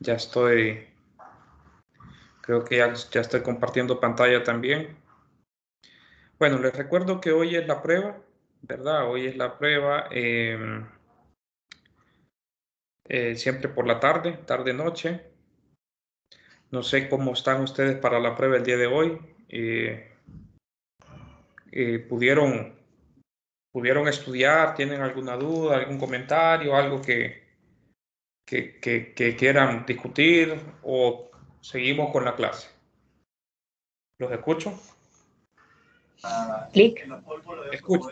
Ya estoy, creo que ya, ya estoy compartiendo pantalla también. Bueno, les recuerdo que hoy es la prueba, ¿verdad? Hoy es la prueba, em, eh, siempre por la tarde, tarde-noche. No sé cómo están ustedes para la prueba el día de hoy. Eh, eh, ¿Pudieron pudieron estudiar, tienen alguna duda, algún comentario, algo que, que, quieran discutir o seguimos con la clase. ¿Los escucho? Clic. Escucho.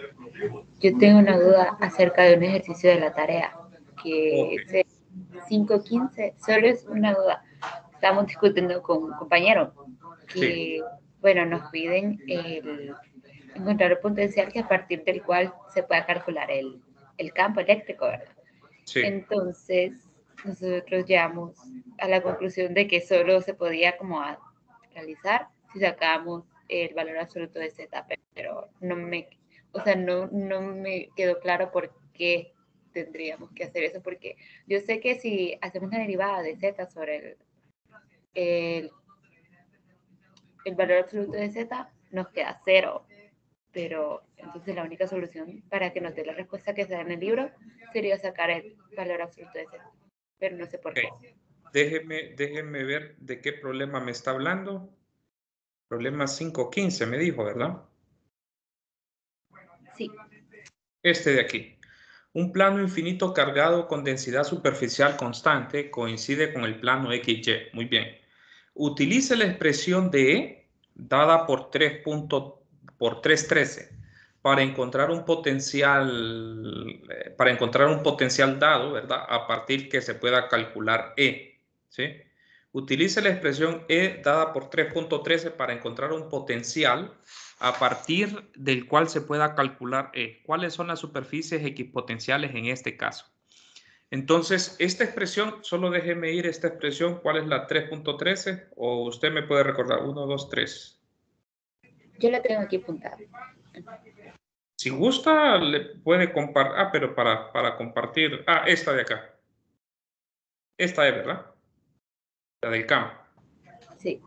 Yo tengo una duda acerca de un ejercicio de la tarea, que es 5.15, solo es una duda. Estamos discutiendo con un compañero que, bueno, nos piden el encontrar el potencial que a partir del cual se pueda calcular el, el campo eléctrico, ¿verdad? Sí. Entonces, nosotros llegamos a la conclusión de que solo se podía como realizar si sacábamos el valor absoluto de z, pero no me, o sea, no, no me quedó claro por qué tendríamos que hacer eso, porque yo sé que si hacemos una derivada de z sobre el, el, el valor absoluto de z, nos queda cero, pero entonces la única solución para que nos dé la respuesta que se en el libro sería sacar el valor absoluto de Z, pero no sé por qué. Déjeme, déjeme ver de qué problema me está hablando. Problema 515 me dijo, ¿verdad? Sí. Este de aquí. Un plano infinito cargado con densidad superficial constante coincide con el plano XY. Muy bien. Utilice la expresión de E dada por 3.3 por 313 para encontrar un potencial, eh, para encontrar un potencial dado, ¿verdad? A partir que se pueda calcular E, ¿sí? Utilice la expresión E dada por 3.13 para encontrar un potencial a partir del cual se pueda calcular E. ¿Cuáles son las superficies equipotenciales en este caso? Entonces, esta expresión, solo déjeme ir esta expresión, ¿cuál es la 3.13? O usted me puede recordar, 1, 2, 3. Yo la tengo aquí apuntada. Si gusta, le puede compartir. Ah, pero para, para compartir. Ah, esta de acá. Esta es, ¿verdad? La del campo. Sí.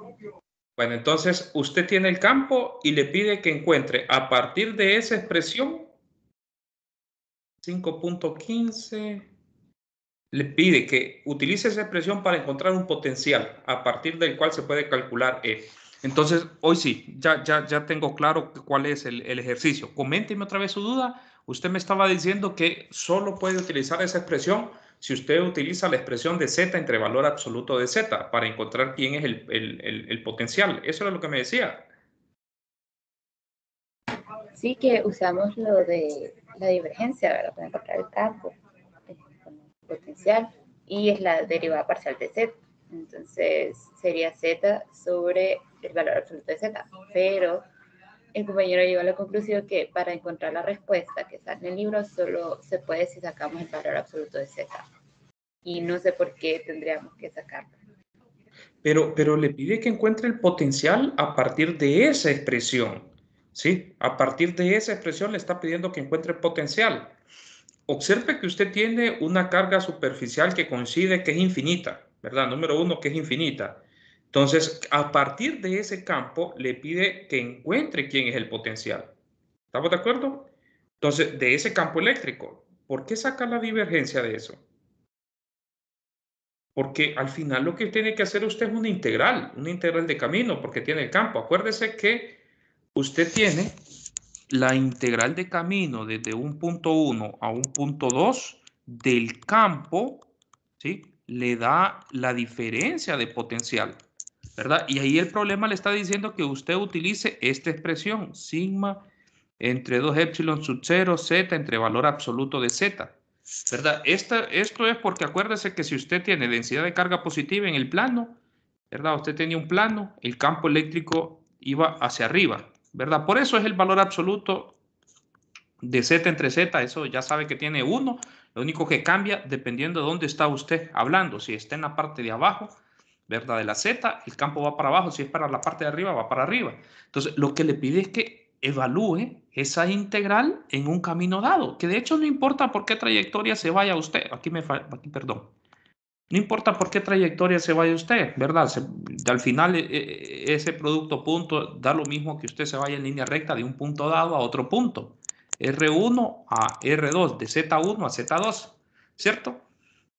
Bueno, entonces usted tiene el campo y le pide que encuentre a partir de esa expresión 5.15 le pide que utilice esa expresión para encontrar un potencial a partir del cual se puede calcular E. Entonces, hoy sí, ya, ya, ya tengo claro cuál es el, ejercicio. Coménteme otra vez su duda. Usted me estaba diciendo que solo puede utilizar esa expresión si usted utiliza la expresión de z entre valor absoluto de z para encontrar quién es el, potencial. Eso era lo que me decía. Sí, que usamos lo de la divergencia, ¿verdad? Para encontrar el campo el potencial y es la derivada parcial de z. Entonces sería z sobre el valor absoluto de z. Pero el compañero llegó a la conclusión que para encontrar la respuesta que está en el libro solo se puede si sacamos el valor absoluto de z. Y no sé por qué tendríamos que sacarlo. Pero, pero le pide que encuentre el potencial a partir de esa expresión. ¿Sí? A partir de esa expresión le está pidiendo que encuentre el potencial. Observe que usted tiene una carga superficial que coincide que es infinita. ¿Verdad? Número uno, que es infinita. Entonces, a partir de ese campo, le pide que encuentre quién es el potencial. ¿Estamos de acuerdo? Entonces, de ese campo eléctrico, ¿por qué saca la divergencia de eso? Porque al final lo que tiene que hacer usted es una integral, una integral de camino, porque tiene el campo. Acuérdese que usted tiene la integral de camino desde un punto 1 a un punto 2 del campo, ¿sí? Le da la diferencia de potencial, ¿verdad? Y ahí el problema le está diciendo que usted utilice esta expresión, sigma entre 2 epsilon sub 0, z entre valor absoluto de z, ¿verdad? Esta, esto es porque acuérdese que si usted tiene densidad de carga positiva en el plano, ¿verdad? Usted tenía un plano, el campo eléctrico iba hacia arriba, ¿verdad? Por eso es el valor absoluto de z entre z, eso ya sabe que tiene 1, lo único que cambia dependiendo de dónde está usted hablando. Si está en la parte de abajo, ¿verdad? De la Z, el campo va para abajo. Si es para la parte de arriba, va para arriba. Entonces, lo que le pide es que evalúe esa integral en un camino dado, que de hecho no importa por qué trayectoria se vaya usted. Aquí me aquí, perdón. No importa por qué trayectoria se vaya usted, ¿verdad? al final e, e, ese producto punto da lo mismo que usted se vaya en línea recta de un punto dado a otro punto. R1 a R2, de Z1 a Z2, ¿cierto?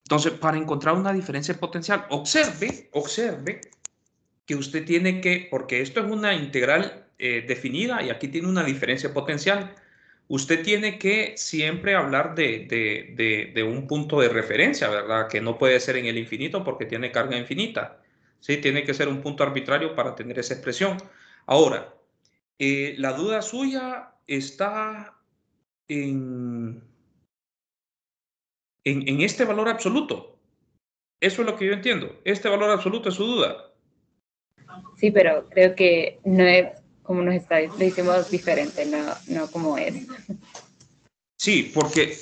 Entonces, para encontrar una diferencia potencial, observe, observe que usted tiene que, porque esto es una integral eh, definida y aquí tiene una diferencia potencial usted tiene que siempre hablar de, un punto de referencia, ¿verdad? Que no puede ser en el infinito porque tiene carga infinita. ¿sí? Tiene que ser un punto arbitrario para tener esa expresión. Ahora, eh, la duda suya está en, en, en este valor absoluto. Eso es lo que yo entiendo. Este valor absoluto es su duda. Sí, pero creo que no es como nos está, lo hicimos diferente, no, no como es. Sí, porque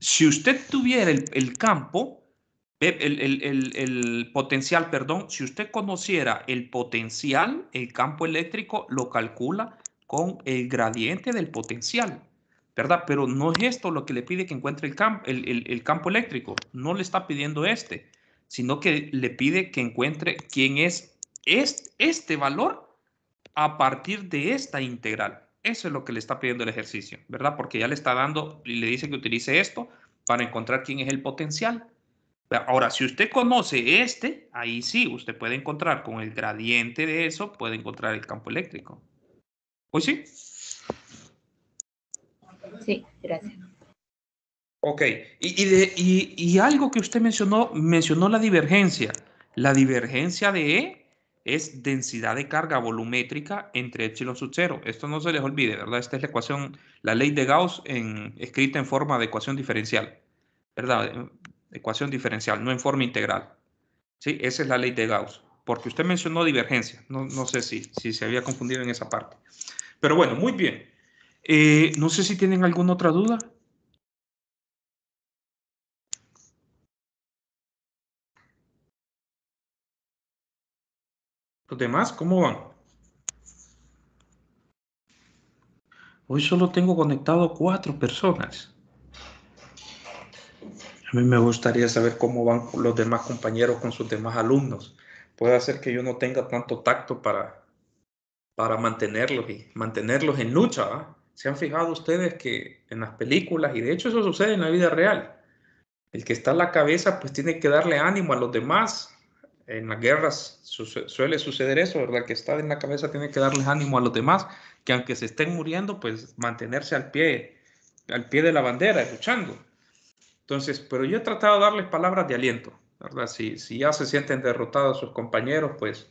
si usted tuviera el, campo, el, el, el, potencial, perdón, si usted conociera el potencial, el campo eléctrico lo calcula con el gradiente del potencial, ¿verdad? Pero no es esto lo que le pide que encuentre el, campo el, campo eléctrico, no le está pidiendo este, sino que le pide que encuentre quién es este, este valor a partir de esta integral. Eso es lo que le está pidiendo el ejercicio, ¿verdad? Porque ya le está dando y le dice que utilice esto para encontrar quién es el potencial. Ahora, si usted conoce este, ahí sí, usted puede encontrar con el gradiente de eso, puede encontrar el campo eléctrico. ¿Hoy sí? Sí, gracias. Ok, y, y, y algo que usted mencionó, mencionó la divergencia. La divergencia de E es densidad de carga volumétrica entre epsilon sub cero. Esto no se les olvide, ¿verdad? Esta es la ecuación, la ley de Gauss en, escrita en forma de ecuación diferencial, ¿verdad? Ecuación diferencial, no en forma integral. ¿Sí? Esa es la ley de Gauss. Porque usted mencionó divergencia. No, no sé si, si se había confundido en esa parte. Pero bueno, muy bien. Eh, no sé si tienen alguna otra duda. ¿Los demás cómo van? Hoy solo tengo conectado cuatro personas. A mí me gustaría saber cómo van los demás compañeros con sus demás alumnos. Puede ser que yo no tenga tanto tacto para, para mantenerlos y mantenerlos en lucha. ¿Se han fijado ustedes que en las películas, y de hecho eso sucede en la vida real, el que está en la cabeza pues tiene que darle ánimo a los demás en las guerras suele suceder eso, ¿verdad? Que está en la cabeza tiene que darles ánimo a los demás, que aunque se estén muriendo, pues mantenerse al pie, al pie de la bandera, luchando. Entonces, pero yo he tratado de darles palabras de aliento, ¿verdad? Si, si ya se sienten derrotados sus compañeros, pues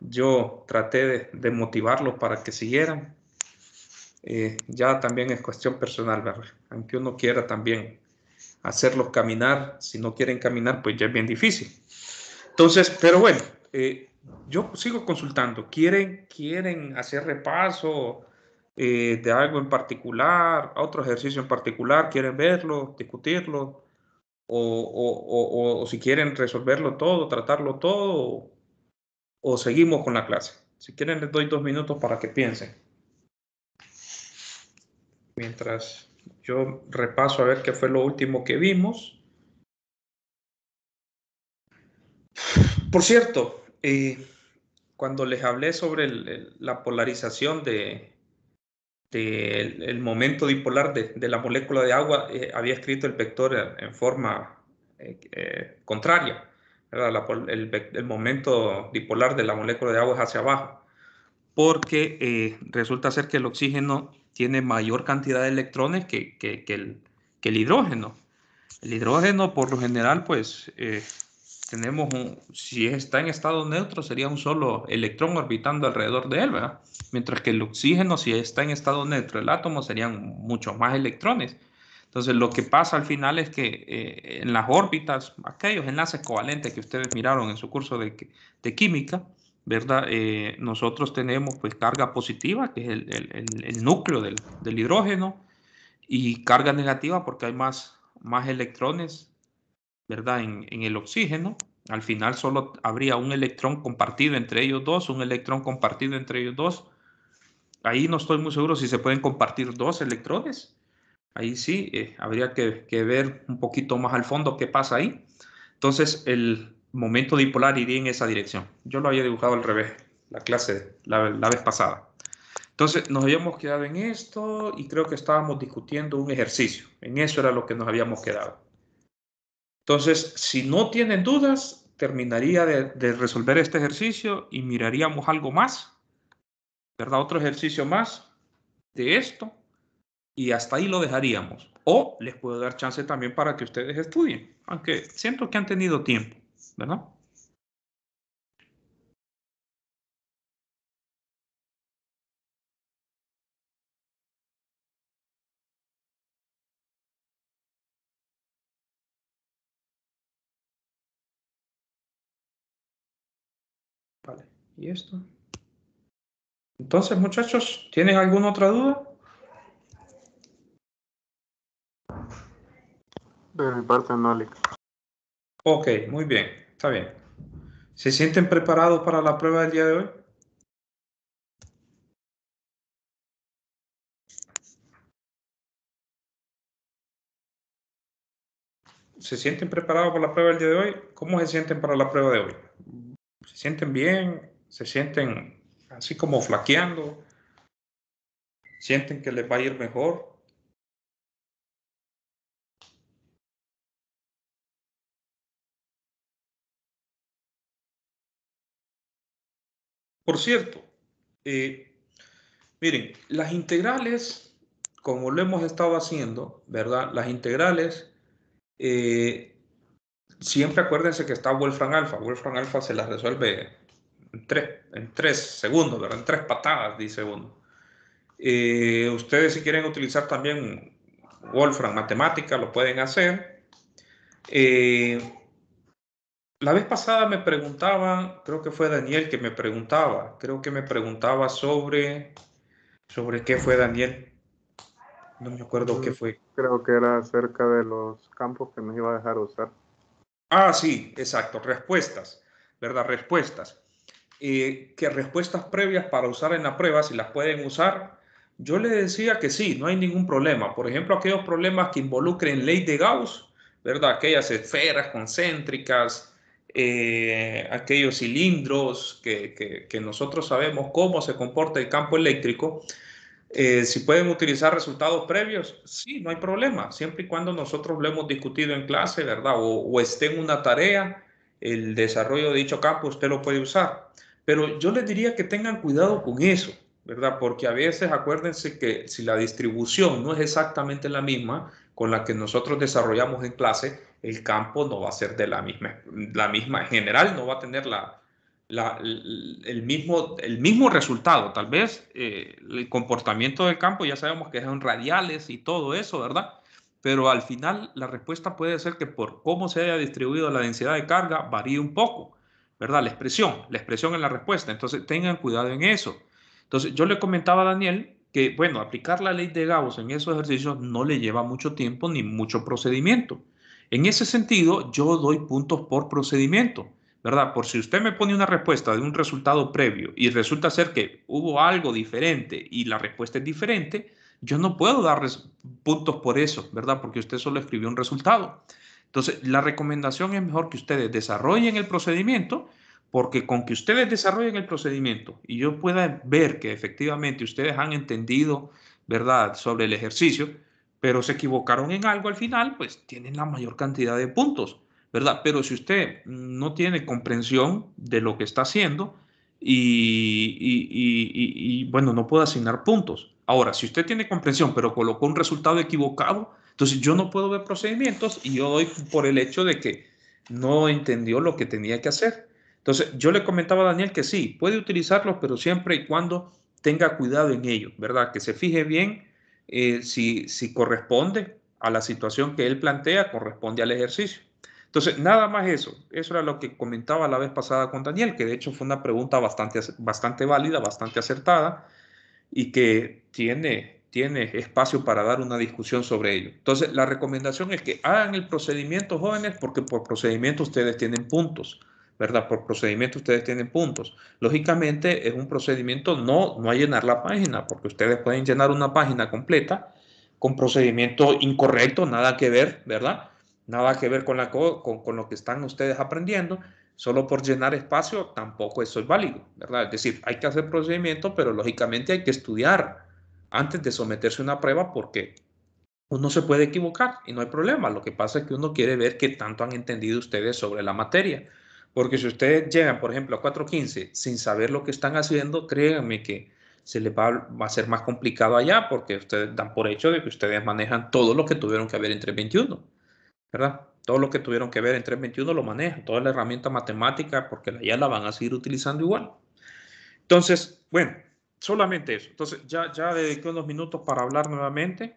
yo traté de, motivarlos para que siguieran. Eh, ya también es cuestión personal, ¿verdad? Aunque uno quiera también hacerlos caminar, si no quieren caminar, pues ya es bien difícil. Entonces, pero bueno, eh, yo sigo consultando. ¿Quieren, quieren hacer repaso eh, de algo en particular, otro ejercicio en particular? ¿Quieren verlo, discutirlo? O, si quieren resolverlo todo, tratarlo todo, o seguimos con la clase. Si quieren, les doy dos minutos para que piensen. Mientras yo repaso a ver qué fue lo último que vimos. Por cierto, eh, cuando les hablé sobre la polarización de, el, momento dipolar de, la molécula de agua, eh, había escrito el vector en, forma eh, contraria. el, momento dipolar de la molécula de agua es hacia abajo, porque resulta ser que el oxígeno tiene mayor cantidad de electrones que, el, hidrógeno. El hidrógeno, por lo general, pues tenemos un, si está en estado neutro, sería un solo electrón orbitando alrededor de él, ¿verdad? Mientras que el oxígeno, si está en estado neutro, el átomo serían muchos más electrones. Entonces, lo que pasa al final es que eh, en las órbitas, aquellos enlaces covalentes que ustedes miraron en su curso de química, ¿verdad? Eh, nosotros tenemos pues carga positiva, que es el, el, el núcleo del, del, hidrógeno, y carga negativa porque hay más, más electrones ¿verdad? En, el oxígeno, al final solo habría un electrón compartido entre ellos dos, un electrón compartido entre ellos dos. Ahí no estoy muy seguro si se pueden compartir dos electrones. Ahí sí, eh, habría que, ver un poquito más al fondo qué pasa ahí. Entonces, el momento dipolar iría en esa dirección. Yo lo había dibujado al revés, la clase, la, vez pasada. Entonces, nos habíamos quedado en esto y creo que estábamos discutiendo un ejercicio. En eso era lo que nos habíamos quedado. Entonces, si no tienen dudas, terminaría de, resolver este ejercicio y miraríamos algo más, ¿verdad? Otro ejercicio más de esto y hasta ahí lo dejaríamos. O les puedo dar chance también para que ustedes estudien, aunque siento que han tenido tiempo, ¿verdad? ¿Y esto? Entonces, muchachos, ¿tienen alguna otra duda? De mi parte, no, Ok, muy bien, está bien. ¿Se sienten preparados para la prueba del día de hoy? ¿Se sienten preparados para la prueba del día de hoy? ¿Cómo se sienten para la prueba de hoy? ¿Se sienten bien? se sienten así como flaqueando, sienten que les va a ir mejor. Por cierto, eh, miren, las integrales, como lo hemos estado haciendo, ¿verdad? Las integrales, eh, siempre acuérdense que está Wolfram Alpha. Wolfram Alpha se las resuelve en tres, en tres segundos, ¿verdad? En tres patadas, dice uno. Eh, ustedes si quieren utilizar también Wolfram Matemática, lo pueden hacer. La vez pasada me preguntaban, creo que fue Daniel que me preguntaba, creo que me preguntaba sobre, sobre qué fue Daniel. No me acuerdo qué fue. Creo que era acerca de los campos que nos iba a dejar usar. Ah, sí, exacto, respuestas, ¿verdad? Respuestas. Eh, que respuestas previas para usar en la prueba, si las pueden usar, yo le decía que sí, no hay ningún problema. Por ejemplo, aquellos problemas que involucren ley de Gauss, ¿verdad? Aquellas esferas concéntricas, eh, aquellos cilindros que, que, nosotros sabemos cómo se comporta el campo eléctrico. Eh, si pueden utilizar resultados previos, sí, no hay problema, siempre y cuando nosotros lo hemos discutido en clase, ¿verdad? O, o esté en una tarea, el desarrollo de dicho campo, usted lo puede usar. Pero yo les diría que tengan cuidado con eso, ¿verdad? Porque a veces acuérdense que si la distribución no es exactamente la misma con la que nosotros desarrollamos en clase, el campo no va a ser de la misma, la misma en general, no va a tener la, el, mismo, el mismo resultado. Tal vez eh, el comportamiento del campo ya sabemos que son radiales y todo eso, ¿verdad? Pero al final la respuesta puede ser que por cómo se haya distribuido la densidad de carga varíe un poco. ¿verdad? La expresión, la expresión en la respuesta. Entonces, tengan cuidado en eso. Entonces, yo le comentaba a Daniel que, bueno, aplicar la ley de Gauss en esos ejercicios no le lleva mucho tiempo ni mucho procedimiento. En ese sentido, yo doy puntos por procedimiento, ¿verdad? Por si usted me pone una respuesta de un resultado previo y resulta ser que hubo algo diferente y la respuesta es diferente, yo no puedo dar puntos por eso, ¿verdad? Porque usted solo escribió un resultado. Entonces, la recomendación es mejor que ustedes desarrollen el procedimiento, porque con que ustedes desarrollen el procedimiento y yo pueda ver que efectivamente ustedes han entendido, ¿verdad?, sobre el ejercicio, pero se equivocaron en algo al final, pues tienen la mayor cantidad de puntos, ¿verdad? Pero si usted no tiene comprensión de lo que está haciendo y, bueno, no puede asignar puntos. Ahora, si usted tiene comprensión, pero colocó un resultado equivocado, entonces yo no puedo ver procedimientos y yo doy por el hecho de que no entendió lo que tenía que hacer. Entonces yo le comentaba a Daniel que sí, puede utilizarlos, pero siempre y cuando tenga cuidado en ello, ¿verdad? Que se fije bien eh, si, si corresponde a la situación que él plantea, corresponde al ejercicio. Entonces, nada más eso. Eso era lo que comentaba la vez pasada con Daniel, que de hecho fue una pregunta bastante, bastante válida, bastante acertada y que tiene tiene espacio para dar una discusión sobre ello. Entonces, la recomendación es que hagan el procedimiento, jóvenes, porque por procedimiento ustedes tienen puntos, ¿verdad? Por procedimiento ustedes tienen puntos. Lógicamente, es un procedimiento no, no a llenar la página, porque ustedes pueden llenar una página completa con procedimiento incorrecto, nada que ver, ¿verdad? Nada que ver con, la, con, con lo que están ustedes aprendiendo. Solo por llenar espacio tampoco eso es válido, ¿verdad? Es decir, hay que hacer procedimiento, pero lógicamente hay que estudiar antes de someterse a una prueba porque uno se puede equivocar y no hay problema. Lo que pasa es que uno quiere ver qué tanto han entendido ustedes sobre la materia. Porque si ustedes llegan, por ejemplo, a 4.15 sin saber lo que están haciendo, créanme que se les va, a ser más complicado allá porque ustedes dan por hecho de que ustedes manejan todo lo que tuvieron que ver en 321, ¿verdad? Todo lo que tuvieron que ver en 321 lo manejan, toda la herramienta matemática porque allá la van a seguir utilizando igual. Entonces, bueno, solamente eso. Entonces, ya, ya dediqué unos minutos para hablar nuevamente.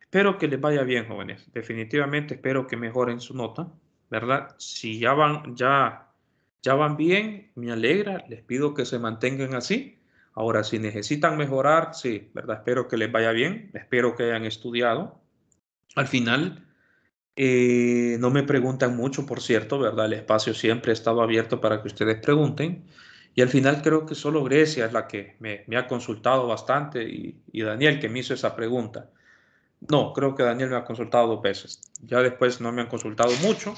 Espero que les vaya bien, jóvenes. Definitivamente espero que mejoren su nota, ¿verdad? Si ya van, ya ya van bien, me alegra, les pido que se mantengan así. Ahora, si necesitan mejorar, sí, ¿verdad? Espero que les vaya bien, espero que hayan estudiado. Al final, eh, no me preguntan mucho, por cierto, ¿verdad? El espacio siempre ha estado abierto para que ustedes pregunten. Y al final creo que solo Grecia es la que me, ha consultado bastante y, y, Daniel que me hizo esa pregunta. No, creo que Daniel me ha consultado dos veces. Ya después no me han consultado mucho.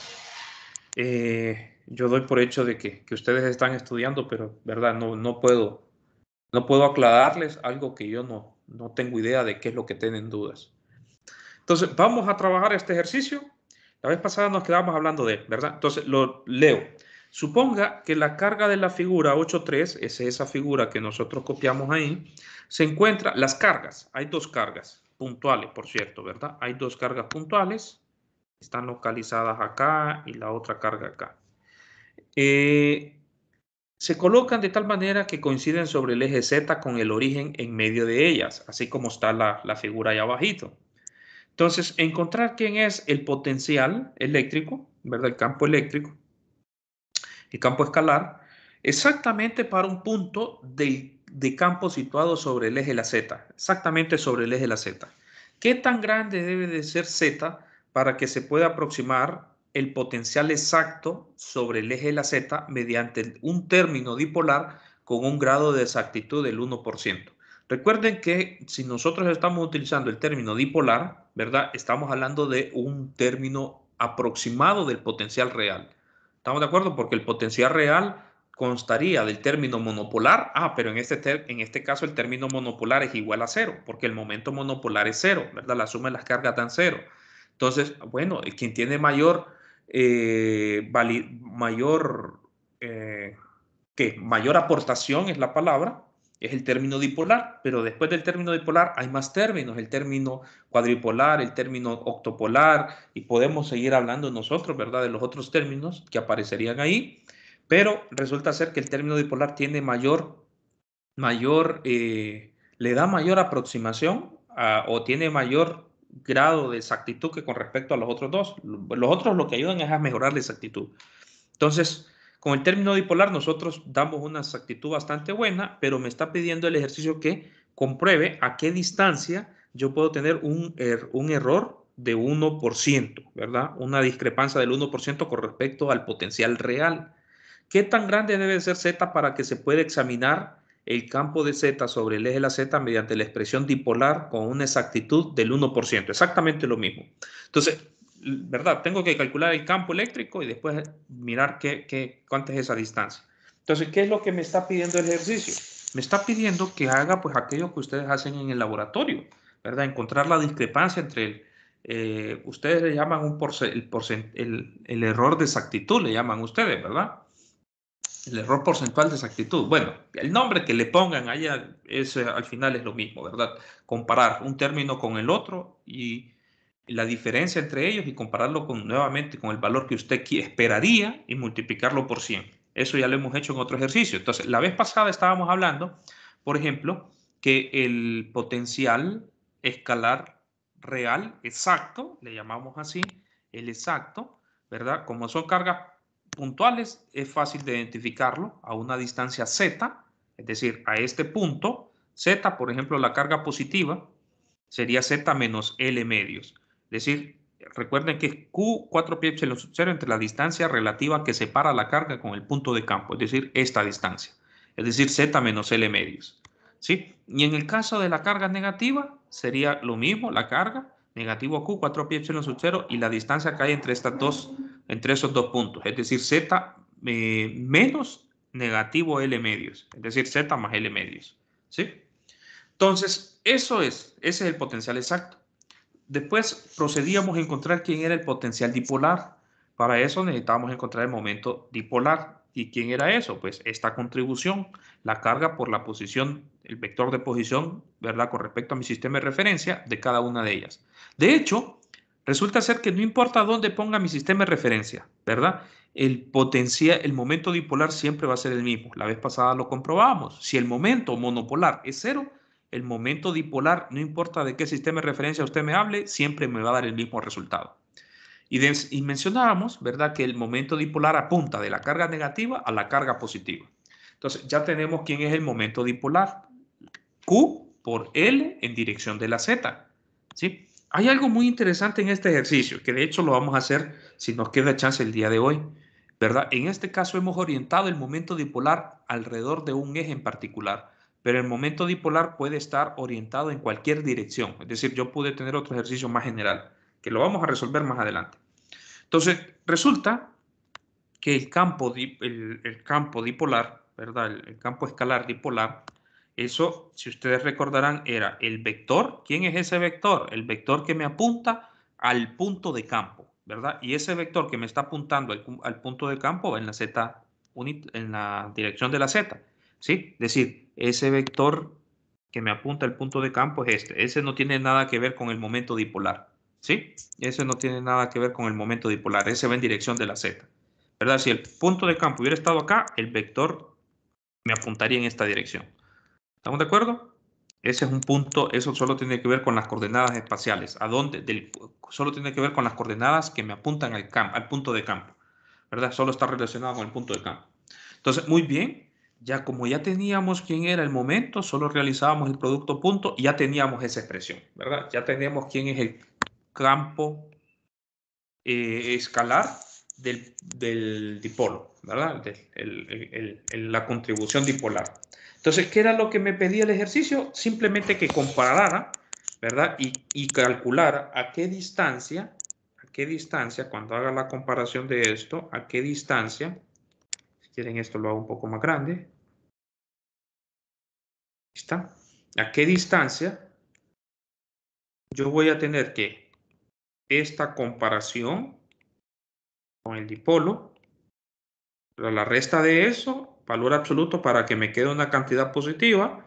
Eh, yo doy por hecho de que, ustedes están estudiando, pero verdad, no, no, puedo, no puedo aclararles algo que yo no, no tengo idea de qué es lo que tienen dudas. Entonces, vamos a trabajar este ejercicio. La vez pasada nos quedamos hablando de, ¿verdad? Entonces, lo leo. Suponga que la carga de la figura 8.3, es esa figura que nosotros copiamos ahí, se encuentra, las cargas, hay dos cargas puntuales, por cierto, ¿verdad? Hay dos cargas puntuales, están localizadas acá y la otra carga acá. Eh, se colocan de tal manera que coinciden sobre el eje Z con el origen en medio de ellas, así como está la, figura ahí abajito. Entonces, encontrar quién es el potencial eléctrico, ¿verdad? El campo eléctrico, el campo escalar, exactamente para un punto de, de campo situado sobre el eje de la Z, exactamente sobre el eje de la Z. ¿Qué tan grande debe de ser Z para que se pueda aproximar el potencial exacto sobre el eje de la Z mediante un término dipolar con un grado de exactitud del 1%. Recuerden que si nosotros estamos utilizando el término dipolar, ¿verdad? Estamos hablando de un término aproximado del potencial real. ¿Estamos de acuerdo? Porque el potencial real constaría del término monopolar. Ah, pero en este, en este caso el término monopolar es igual a cero, porque el momento monopolar es cero, ¿verdad? La suma de las cargas dan cero. Entonces, bueno, quien tiene mayor eh, mayor, eh, mayor aportación es la palabra, es el término dipolar, pero después del término dipolar hay más términos, el término cuadripolar, el término octopolar, y podemos seguir hablando nosotros, ¿verdad?, de los otros términos que aparecerían ahí, pero resulta ser que el término dipolar tiene mayor, mayor, eh, le da mayor aproximación o tiene mayor grado de exactitud que con respecto a los otros dos. Los otros lo que ayudan es a mejorar la exactitud. Entonces, con el término dipolar nosotros damos una exactitud bastante buena, pero me está pidiendo el ejercicio que compruebe a qué distancia yo puedo tener un, er, un error de 1%, ¿verdad? Una discrepancia del 1% con respecto al potencial real. ¿Qué tan grande debe ser Z para que se pueda examinar el campo de Z sobre el eje de la Z mediante la expresión dipolar con una exactitud del 1%, exactamente lo mismo. Entonces, ¿verdad? Tengo que calcular el campo eléctrico y después mirar qué, qué, cuánta es esa distancia. Entonces, ¿qué es lo que me está pidiendo el ejercicio? Me está pidiendo que haga pues aquello que ustedes hacen en el laboratorio, ¿verdad? Encontrar la discrepancia entre el, eh, ustedes le llaman un el, el, el error de exactitud, le llaman ustedes, ¿verdad? El error porcentual de exactitud. Bueno, el nombre que le pongan allá es, al final es lo mismo, ¿verdad? Comparar un término con el otro y la diferencia entre ellos y compararlo con, nuevamente con el valor que usted esperaría y multiplicarlo por 100. Eso ya lo hemos hecho en otro ejercicio. Entonces, la vez pasada estábamos hablando, por ejemplo, que el potencial escalar real exacto, le llamamos así, el exacto, ¿verdad? Como son cargas puntuales es fácil de identificarlo a una distancia z, es decir, a este punto, z, por ejemplo, la carga positiva sería z menos L medios. Es decir, recuerden que Q 4 pi epsilon 0 entre la distancia relativa que separa la carga con el punto de campo, es decir, esta distancia. Es decir, z menos L medios. ¿Sí? Y en el caso de la carga negativa, sería lo mismo, la carga negativo Q, 4 pi epsilon sub 0 y la distancia que hay entre, estas dos, entre esos dos puntos, es decir, Z eh, menos negativo L medios, es decir, Z más L medios. ¿sí? Entonces, eso es, ese es el potencial exacto. Después procedíamos a encontrar quién era el potencial dipolar. Para eso necesitábamos encontrar el momento dipolar. ¿Y quién era eso? Pues esta contribución, la carga por la posición, el vector de posición, ¿verdad? Con respecto a mi sistema de referencia de cada una de ellas. De hecho, resulta ser que no importa dónde ponga mi sistema de referencia, ¿verdad? El potencial, el momento dipolar siempre va a ser el mismo. La vez pasada lo comprobamos. Si el momento monopolar es cero, el momento dipolar, no importa de qué sistema de referencia usted me hable, siempre me va a dar el mismo resultado. Y, mencionábamos, ¿verdad?, que el momento dipolar apunta de la carga negativa a la carga positiva. Entonces, ya tenemos quién es el momento dipolar. Q por L en dirección de la Z. ¿sí? Hay algo muy interesante en este ejercicio, que de hecho lo vamos a hacer si nos queda chance el día de hoy. ¿verdad? En este caso hemos orientado el momento dipolar alrededor de un eje en particular, pero el momento dipolar puede estar orientado en cualquier dirección. Es decir, yo pude tener otro ejercicio más general que lo vamos a resolver más adelante. Entonces, resulta que el campo, el, campo dipolar, ¿verdad? El, campo escalar dipolar, eso, si ustedes recordarán, era el vector. ¿Quién es ese vector? El vector que me apunta al punto de campo, ¿verdad? Y ese vector que me está apuntando al, punto de campo en la z, en la dirección de la z, ¿sí? Es decir, ese vector que me apunta al punto de campo es este. Ese no tiene nada que ver con el momento dipolar. ¿Sí? Eso no tiene nada que ver con el momento dipolar. Ese va en dirección de la Z. ¿Verdad? Si el punto de campo hubiera estado acá, el vector me apuntaría en esta dirección. ¿Estamos de acuerdo? Ese es un punto, eso solo tiene que ver con las coordenadas espaciales. ¿A dónde? Solo tiene que ver con las coordenadas que me apuntan al, al punto de campo. ¿Verdad? Solo está relacionado con el punto de campo. Entonces, muy bien. Ya como ya teníamos quién era el momento, solo realizábamos el producto punto y ya teníamos esa expresión, ¿verdad? Ya teníamos quién es el campo eh, escalar del, dipolo, ¿verdad? la contribución dipolar. Entonces, ¿qué era lo que me pedía el ejercicio? Simplemente que comparara, ¿verdad? Y, y calculara a qué distancia, a qué distancia, cuando haga la comparación de esto, a qué distancia, si quieren esto lo hago un poco más grande, ¿está? ¿A qué distancia yo voy a tener que esta comparación con el dipolo. la resta de eso, valor absoluto para que me quede una cantidad positiva,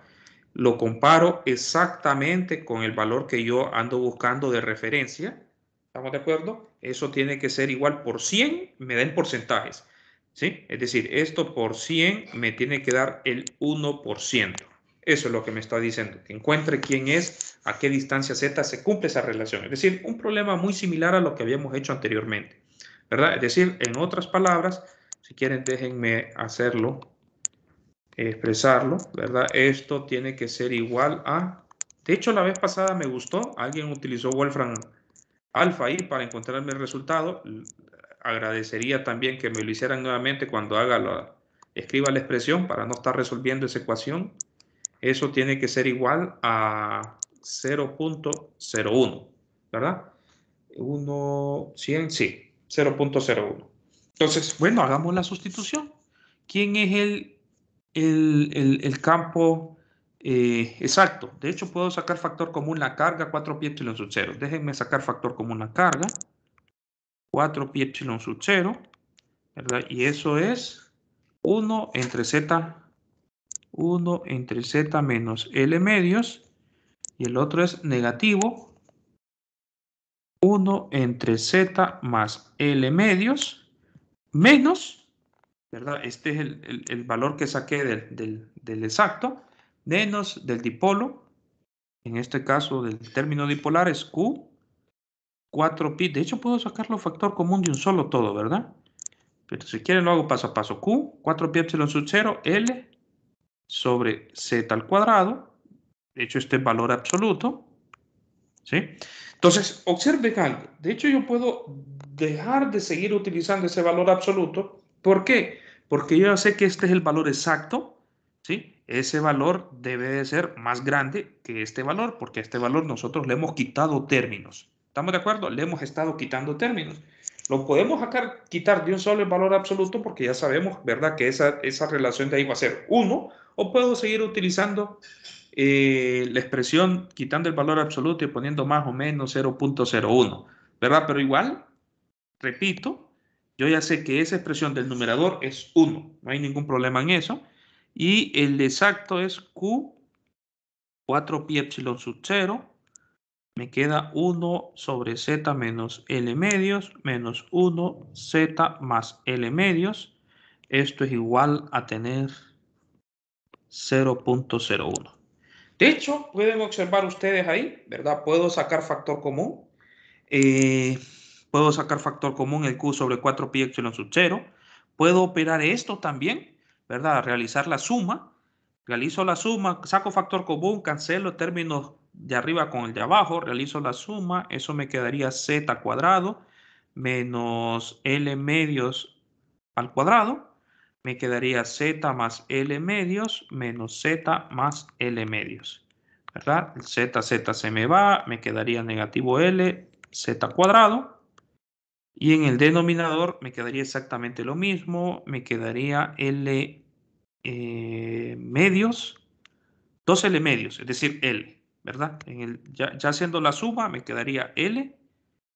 lo comparo exactamente con el valor que yo ando buscando de referencia. ¿Estamos de acuerdo? Eso tiene que ser igual por 100, me da en porcentajes. ¿Sí? Es decir, esto por 100 me tiene que dar el 1%. Eso es lo que me está diciendo, que encuentre quién es, a qué distancia z se cumple esa relación. Es decir, un problema muy similar a lo que habíamos hecho anteriormente. ¿Verdad? Es decir, en otras palabras, si quieren déjenme hacerlo, expresarlo, ¿verdad? Esto tiene que ser igual a... De hecho, la vez pasada me gustó, alguien utilizó Wolfram Alpha ahí para encontrarme el resultado. Agradecería también que me lo hicieran nuevamente cuando haga la, escriba la expresión para no estar resolviendo esa ecuación eso tiene que ser igual a 0.01, ¿verdad? 1, 100, sí, 0.01. Entonces, bueno, hagamos la sustitución. ¿Quién es el, el, campo eh, exacto? De hecho, puedo sacar factor común la carga 4 pi epsilon sub 0. Déjenme sacar factor común la carga. 4 pi epsilon sub 0, ¿verdad? Y eso es 1 entre z 1 entre z menos L medios y el otro es negativo 1 entre z más L medios menos, ¿verdad? Este es el, valor que saqué del, del, exacto, menos del dipolo, en este caso del término dipolar es Q, 4pi, de hecho puedo sacarlo factor común de un solo todo, ¿verdad? Pero si quieren lo hago paso a paso, Q, 4pi epsilon sub 0, L, sobre z al cuadrado. De hecho, este es valor absoluto. ¿Sí? Entonces, observen algo. De hecho, yo puedo dejar de seguir utilizando ese valor absoluto. ¿Por qué? Porque yo sé que este es el valor exacto. ¿Sí? Ese valor debe de ser más grande que este valor, porque a este valor nosotros le hemos quitado términos. ¿Estamos de acuerdo? Le hemos estado quitando términos. Lo podemos acá quitar de un solo el valor absoluto porque ya sabemos, ¿verdad? Que esa, esa relación de ahí va a ser 1 o puedo seguir utilizando eh, la expresión quitando el valor absoluto y poniendo más o menos 0.01, ¿verdad? Pero igual, repito, yo ya sé que esa expresión del numerador es 1, no hay ningún problema en eso. Y el exacto es Q 4pi epsilon sub 0 me queda 1 sobre z menos L medios menos 1 z más L medios. Esto es igual a tener 0.01. De hecho, pueden observar ustedes ahí, ¿verdad? Puedo sacar factor común. Eh, puedo sacar factor común el Q sobre 4 pi epsilon sub 0. Puedo operar esto también, ¿verdad? Realizar la suma. Realizo la suma, saco factor común, cancelo términos de arriba con el de abajo, realizo la suma, eso me quedaría z cuadrado menos L medios al cuadrado, me quedaría z más L medios menos z más L medios. ¿Verdad? Z, z se me va, me quedaría negativo L, z cuadrado. Y en el denominador me quedaría exactamente lo mismo, me quedaría L eh, medios, 2L medios, es decir, L. ¿verdad? En el, ya, haciendo la suma me quedaría L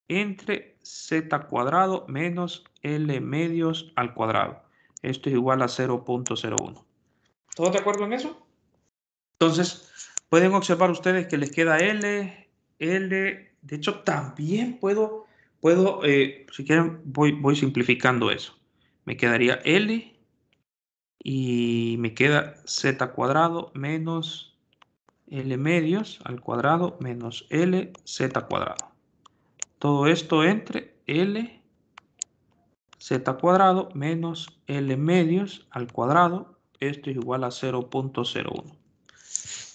entre Z cuadrado menos L medios al cuadrado. Esto es igual a 0.01. ¿Todos de acuerdo en eso? Entonces, pueden observar ustedes que les queda L, L. De hecho, también puedo, puedo eh, si quieren, voy, voy simplificando eso. Me quedaría L y me queda Z cuadrado menos L medios al cuadrado menos L z cuadrado. Todo esto entre L z cuadrado menos L medios al cuadrado. Esto es igual a 0.01.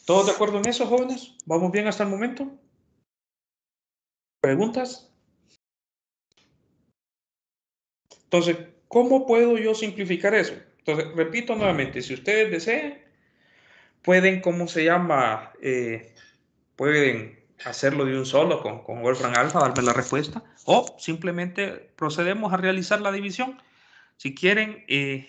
¿Todos de acuerdo en eso, jóvenes? ¿Vamos bien hasta el momento? ¿Preguntas? Entonces, ¿cómo puedo yo simplificar eso? Entonces, repito nuevamente, si ustedes desean, pueden, ¿cómo se llama? Eh, pueden hacerlo de un solo con, con Wolfram Alpha, darme la respuesta, o simplemente procedemos a realizar la división. Si quieren, eh,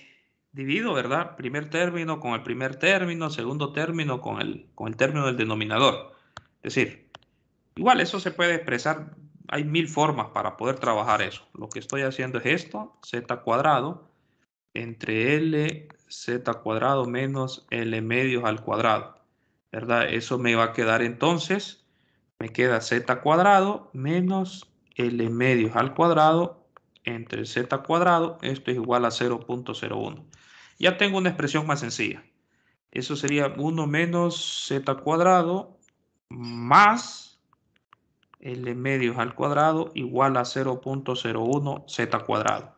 divido, ¿verdad? Primer término con el primer término, segundo término con el, con el término del denominador. Es decir, igual eso se puede expresar, hay mil formas para poder trabajar eso. Lo que estoy haciendo es esto, z cuadrado, entre L z cuadrado menos L medios al cuadrado. ¿Verdad? Eso me va a quedar entonces, me queda z cuadrado menos L medios al cuadrado entre z cuadrado. Esto es igual a 0.01. Ya tengo una expresión más sencilla. Eso sería 1 menos z cuadrado más L medios al cuadrado igual a 0.01 z cuadrado.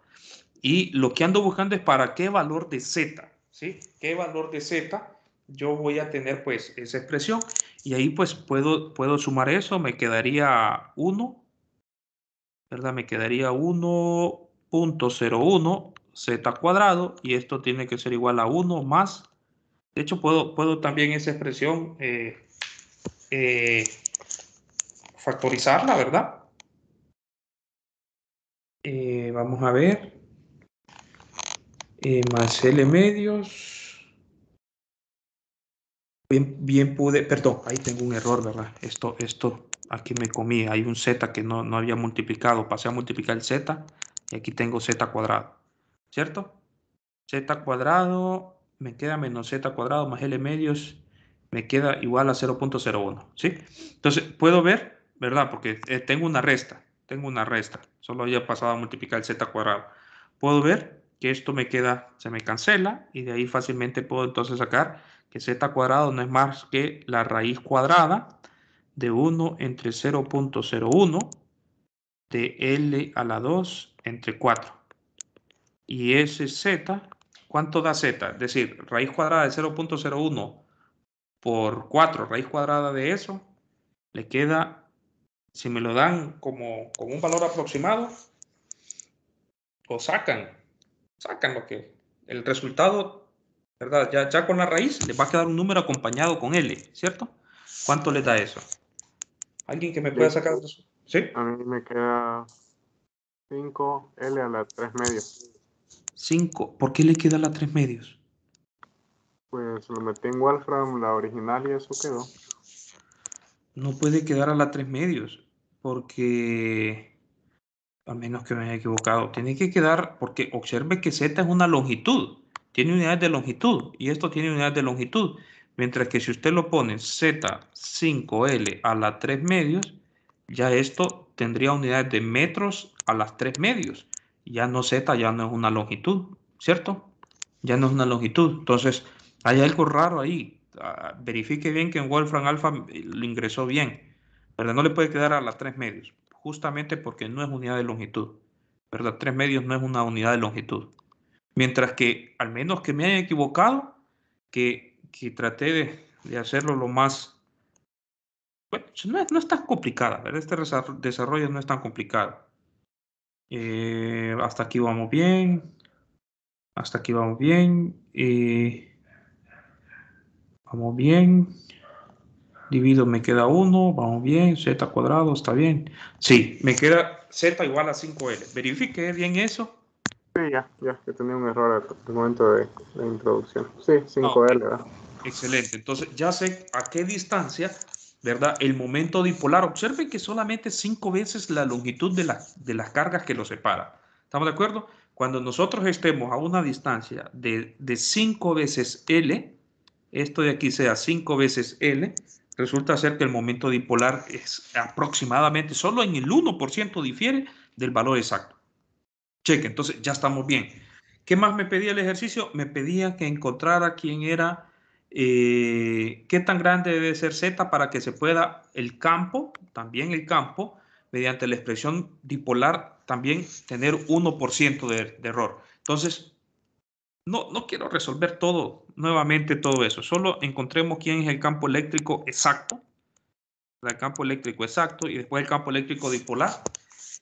Y lo que ando buscando es para qué valor de z, ¿sí? ¿Qué valor de z yo voy a tener pues esa expresión? Y ahí pues puedo, puedo sumar eso, me quedaría 1, ¿verdad? Me quedaría 1.01 z cuadrado y esto tiene que ser igual a 1 más. De hecho, puedo, puedo también esa expresión eh, eh, factorizarla, ¿verdad? Eh, vamos a ver. Eh, más L medios. Bien, bien pude, perdón, ahí tengo un error, ¿verdad? Esto, esto, aquí me comí, hay un Z que no, no había multiplicado, pasé a multiplicar el Z y aquí tengo Z cuadrado, ¿cierto? Z cuadrado, me queda menos Z cuadrado más L medios, me queda igual a 0.01, ¿sí? Entonces, puedo ver, ¿verdad? Porque eh, tengo una resta, tengo una resta, solo había pasado a multiplicar el Z cuadrado. Puedo ver que esto me queda, se me cancela y de ahí fácilmente puedo entonces sacar que z cuadrado no es más que la raíz cuadrada de 1 entre 0.01 de L a la 2 entre 4. Y ese z, ¿cuánto da z? Es decir, raíz cuadrada de 0.01 por 4, raíz cuadrada de eso, le queda, si me lo dan como, como un valor aproximado, o sacan sacan lo que el resultado, ¿verdad? Ya, ya con la raíz les va a quedar un número acompañado con L, ¿cierto? ¿Cuánto les da eso? ¿Alguien que me pueda sacar? ¿Sí? A mí me queda 5L a la 3 medios. 5. ¿Por qué le queda la 3 medios? Pues lo metí en Wolfram, la original, y eso quedó. No puede quedar a la 3 medios, porque, a menos que me haya equivocado, tiene que quedar, porque observe que Z es una longitud, tiene unidades de longitud, y esto tiene unidades de longitud. Mientras que si usted lo pone Z5L a la 3 medios, ya esto tendría unidades de metros a las 3 medios. Ya no Z, ya no es una longitud, ¿cierto? Ya no es una longitud. Entonces, hay algo raro ahí. Verifique bien que en Wolfram Alpha lo ingresó bien. ¿Verdad? No le puede quedar a las 3 medios, justamente porque no es unidad de longitud. ¿Verdad? 3 medios no es una unidad de longitud. Mientras que, al menos que me haya equivocado, que que traté de, hacerlo lo más... Bueno, no es, tan complicada, ¿verdad? Este desarrollo no es tan complicado. Eh, hasta aquí vamos bien. Hasta aquí vamos bien. Eh, vamos bien. Divido me queda 1, vamos bien, z cuadrado, está bien. Sí, me queda z igual a 5L. Verifique bien eso. Sí, ya, ya, que tenía un error al momento de la introducción. Sí, 5L, ¿verdad? Excelente. Entonces ya sé a qué distancia, ¿verdad? El momento dipolar. Observe que solamente cinco veces la longitud de, de las cargas que lo separa. ¿Estamos de acuerdo? Cuando nosotros estemos a una distancia de, de 5 veces L, esto de aquí sea 5 veces L, resulta ser que el momento dipolar es aproximadamente, solo en el 1% difiere del valor exacto. Cheque, entonces ya estamos bien. ¿Qué más me pedía el ejercicio? Me pedía que encontrara quién era eh, qué tan grande debe ser Z para que se pueda el campo, también el campo, mediante la expresión dipolar, también tener 1% de, de, error. Entonces, no, no quiero resolver todo, nuevamente todo eso, solo encontremos quién es el campo eléctrico exacto, el campo eléctrico exacto y después el campo eléctrico dipolar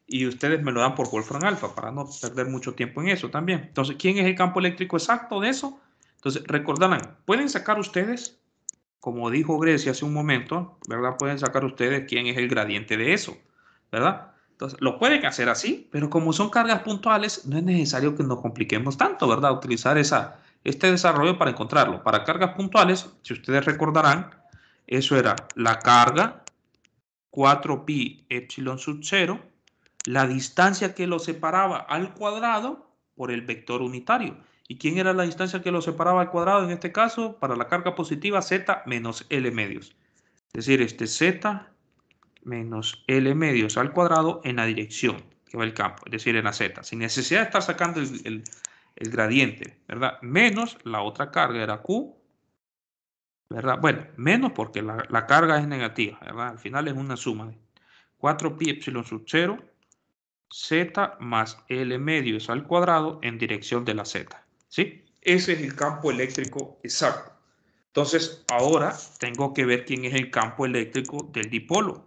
y ustedes me lo dan por Wolfram alfa para no perder mucho tiempo en eso también. Entonces, ¿quién es el campo eléctrico exacto de eso? Entonces, recordarán, pueden sacar ustedes, como dijo Grecia hace un momento, ¿verdad? Pueden sacar ustedes quién es el gradiente de eso, ¿verdad? Entonces, lo pueden hacer así, pero como son cargas puntuales, no es necesario que nos compliquemos tanto, ¿verdad? Utilizar esa, este desarrollo para encontrarlo. Para cargas puntuales, si ustedes recordarán, eso era la carga 4pi epsilon sub 0, la distancia que lo separaba al cuadrado por el vector unitario. ¿Y quién era la distancia que lo separaba al cuadrado en este caso? Para la carga positiva, z menos L medios. Es decir, este z menos L medios al cuadrado en la dirección que va el campo, es decir, en la z, sin necesidad de estar sacando el, gradiente, ¿verdad? Menos la otra carga era Q, ¿verdad? Bueno, menos porque la, la carga es negativa, ¿verdad? Al final es una suma de 4pi epsilon sub 0, z más L medios al cuadrado en dirección de la z. ¿sí? Ese es el campo eléctrico exacto. Entonces, ahora tengo que ver quién es el campo eléctrico del dipolo.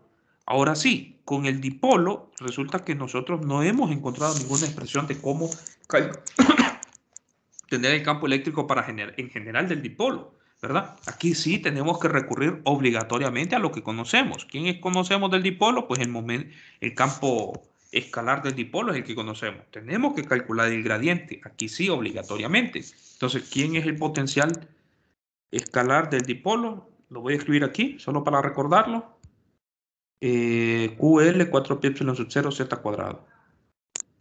Ahora sí, con el dipolo resulta que nosotros no hemos encontrado ninguna expresión de cómo tener el campo eléctrico para en general del dipolo, ¿verdad? Aquí sí tenemos que recurrir obligatoriamente a lo que conocemos. ¿Quién conocemos del dipolo? Pues el, el campo escalar del dipolo es el que conocemos. Tenemos que calcular el gradiente, aquí sí, obligatoriamente. Entonces, ¿quién es el potencial escalar del dipolo? Lo voy a escribir aquí, solo para recordarlo. Eh, QL 4pi epsilon sub 0 z cuadrado.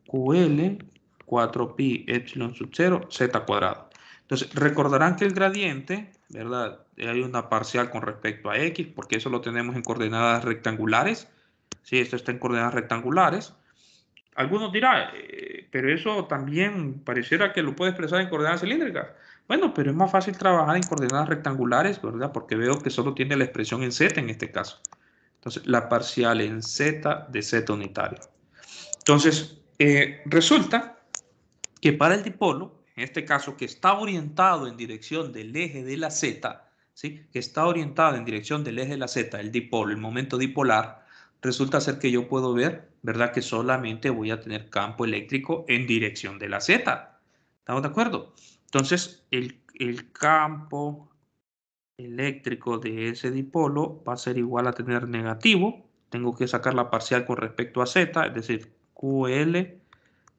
QL 4pi epsilon sub 0 z cuadrado. Entonces, recordarán que el gradiente, ¿verdad? Hay una parcial con respecto a x, porque eso lo tenemos en coordenadas rectangulares. Sí, esto está en coordenadas rectangulares. Algunos dirán, eh, pero eso también pareciera que lo puede expresar en coordenadas cilíndricas. Bueno, pero es más fácil trabajar en coordenadas rectangulares, ¿verdad? Porque veo que solo tiene la expresión en z en este caso. Entonces, la parcial en z de z unitario. Entonces, eh, resulta que para el dipolo, en este caso que está orientado en dirección del eje de la z, ¿sí? que está orientado en dirección del eje de la z, el dipolo, el momento dipolar, resulta ser que yo puedo ver, ¿verdad? Que solamente voy a tener campo eléctrico en dirección de la Z. ¿Estamos de acuerdo? Entonces, el, el campo eléctrico de ese dipolo va a ser igual a tener negativo, tengo que sacar la parcial con respecto a z, es decir, QL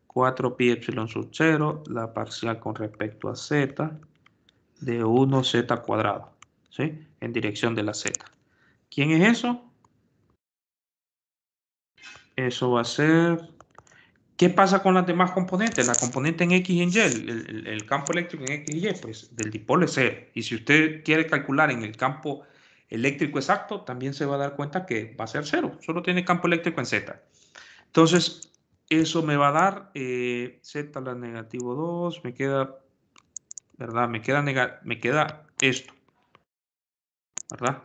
4 pi epsilon sub 0, la parcial con respecto a z de 1z cuadrado, ¿sí? En dirección de la z. ¿Quién es eso? Eso va a ser... ¿Qué pasa con las demás componentes? La componente en X y en Y, el, campo eléctrico en X y Y, pues del dipolo es cero. Y si usted quiere calcular en el campo eléctrico exacto, también se va a dar cuenta que va a ser cero. Solo tiene campo eléctrico en Z. Entonces, eso me va a dar eh, Z a la negativo 2, me queda, ¿verdad? Me queda, me queda esto, ¿verdad?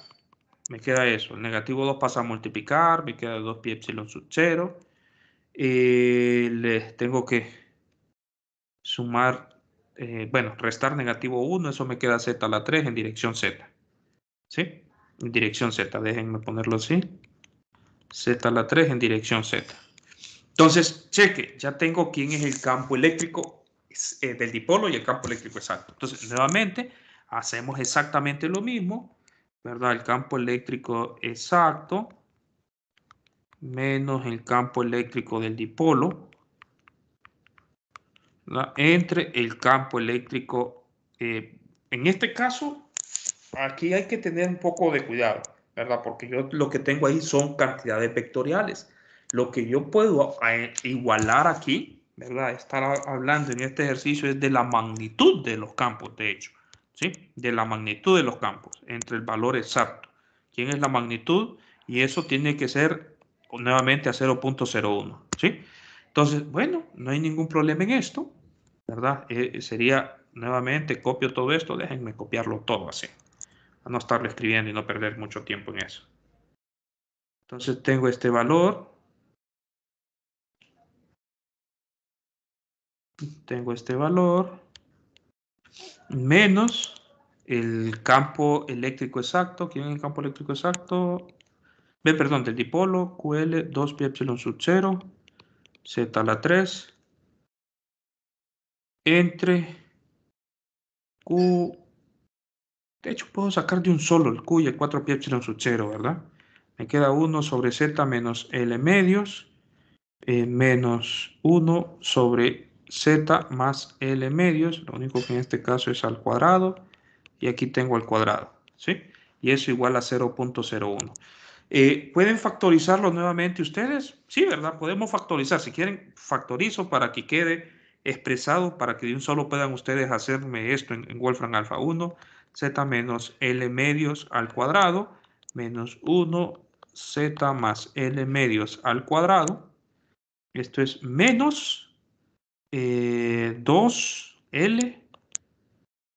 Me queda eso. El negativo 2 pasa a multiplicar, me queda 2 pi epsilon sub 0. Eh, les tengo que sumar, eh, bueno, restar negativo 1, eso me queda z a la 3 en dirección z. ¿Sí? En dirección z, déjenme ponerlo así. z a la 3 en dirección z. Entonces, cheque, ya tengo quién es el campo eléctrico eh, del dipolo y el campo eléctrico exacto. Entonces, nuevamente, hacemos exactamente lo mismo, ¿verdad? El campo eléctrico exacto menos el campo eléctrico del dipolo entre el campo eléctrico. Eh, en este caso, aquí hay que tener un poco de cuidado, ¿verdad? Porque yo lo que tengo ahí son cantidades vectoriales. Lo que yo puedo eh, igualar aquí, ¿verdad? Estar hablando en este ejercicio es de la magnitud de los campos, de hecho, ¿sí? De la magnitud de los campos entre el valor exacto. ¿Quién es la magnitud? Y eso tiene que ser nuevamente a 0.01, ¿sí? Entonces, bueno, no hay ningún problema en esto, ¿verdad? Eh, sería, nuevamente, copio todo esto, déjenme copiarlo todo así, a no estarlo escribiendo y no perder mucho tiempo en eso. Entonces tengo este valor, tengo este valor menos el campo eléctrico exacto. ¿Quién es el campo eléctrico exacto? B, perdón, del dipolo, QL 2 pi epsilon sub 0, Z a la 3, entre Q, de hecho puedo sacar de un solo el Q y el 4 pi epsilon sub 0, ¿verdad? Me queda 1 sobre Z menos L medios, eh, menos 1 sobre z más l medios, lo único que en este caso es al cuadrado, y aquí tengo al cuadrado, ¿sí? Y eso igual a 0.01. Eh, ¿Pueden factorizarlo nuevamente ustedes? Sí, ¿verdad? Podemos factorizar. Si quieren, factorizo para que quede expresado, para que de un solo puedan ustedes hacerme esto en, Wolfram alfa 1, z menos l medios al cuadrado, menos 1 z más l medios al cuadrado. Esto es menos 2L eh,